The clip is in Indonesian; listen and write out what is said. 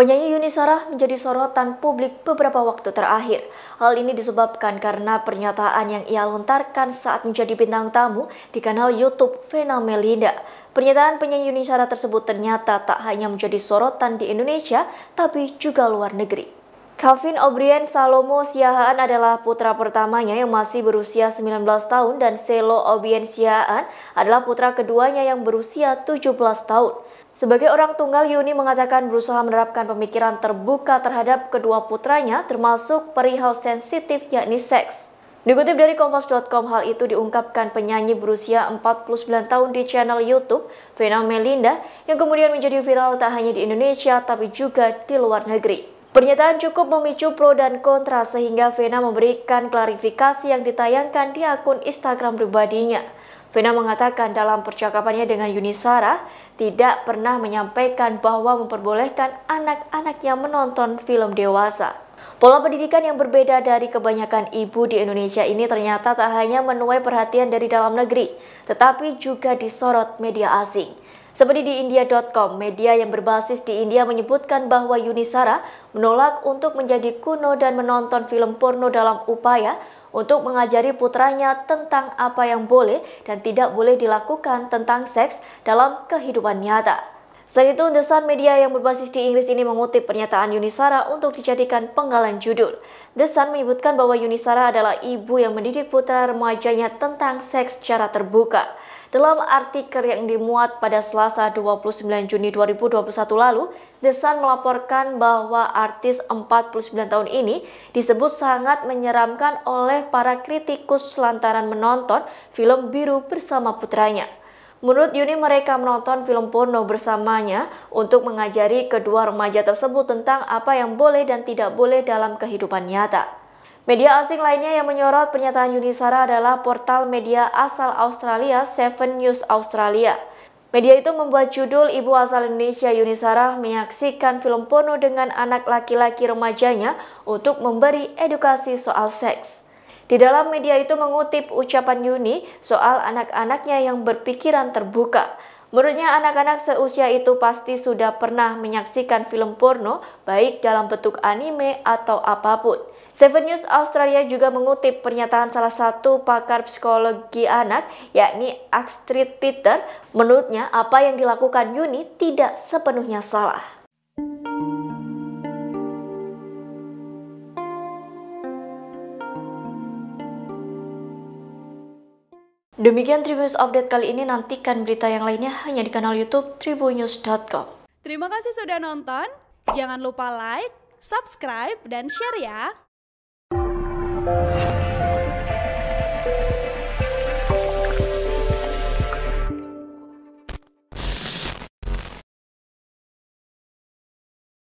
Penyanyi Yuni Sarah menjadi sorotan publik beberapa waktu terakhir. Hal ini disebabkan karena pernyataan yang ia lontarkan saat menjadi bintang tamu di kanal YouTube Vena Melinda. Pernyataan penyanyi Yuni Sarah tersebut ternyata tak hanya menjadi sorotan di Indonesia, tapi juga luar negeri. Kevin O'Brien Salomo Siahaan adalah putra pertamanya yang masih berusia 19 tahun dan Selo O'Brien Siahaan adalah putra keduanya yang berusia 17 tahun. Sebagai orang tunggal, Yuni mengatakan berusaha menerapkan pemikiran terbuka terhadap kedua putranya, termasuk perihal sensitif yakni seks. Dikutip dari Kompas.com, hal itu diungkapkan penyanyi berusia 49 tahun di channel YouTube, Vena Melinda, yang kemudian menjadi viral tak hanya di Indonesia, tapi juga di luar negeri. Pernyataan cukup memicu pro dan kontra sehingga Vena memberikan klarifikasi yang ditayangkan di akun Instagram pribadinya. Vena mengatakan dalam percakapannya dengan Yuni Sarah tidak pernah menyampaikan bahwa memperbolehkan anak-anak yang menonton film dewasa. Pola pendidikan yang berbeda dari kebanyakan ibu di Indonesia ini ternyata tak hanya menuai perhatian dari dalam negeri, tetapi juga disorot media asing. Seperti di India.com, media yang berbasis di India menyebutkan bahwa Yunisara menolak untuk menjadi kuno dan menonton film porno dalam upaya untuk mengajari putranya tentang apa yang boleh dan tidak boleh dilakukan tentang seks dalam kehidupan nyata. Selain itu, The Sun Media yang berbasis di Inggris ini mengutip pernyataan Yunisara untuk dijadikan penggalan judul. The Sun menyebutkan bahwa Yunisara adalah ibu yang mendidik putra remajanya tentang seks secara terbuka. Dalam artikel yang dimuat pada Selasa 29 Juni 2021 lalu, The Sun melaporkan bahwa artis 49 tahun ini disebut sangat menyeramkan oleh para kritikus lantaran menonton film biru bersama putranya. Menurut Yuni, mereka menonton film porno bersamanya untuk mengajari kedua remaja tersebut tentang apa yang boleh dan tidak boleh dalam kehidupan nyata. Media asing lainnya yang menyorot pernyataan Yunisara adalah portal media asal Australia Seven News Australia. Media itu membuat judul ibu asal Indonesia Yunisara menyaksikan film porno dengan anak laki-laki remajanya untuk memberi edukasi soal seks. Di dalam media itu mengutip ucapan Yuni soal anak-anaknya yang berpikiran terbuka. Menurutnya anak-anak seusia itu pasti sudah pernah menyaksikan film porno baik dalam bentuk anime atau apa pun. Seven News Australia juga mengutip pernyataan salah satu pakar psikologi anak yakni Astrid Peter. Menurutnya apa yang dilakukan Yuni tidak sepenuhnya salah. Demikian Tribunnews Update kali ini, nantikan berita yang lainnya hanya di kanal Youtube tribunnews.com. Terima kasih sudah nonton, jangan lupa like, subscribe, dan share ya!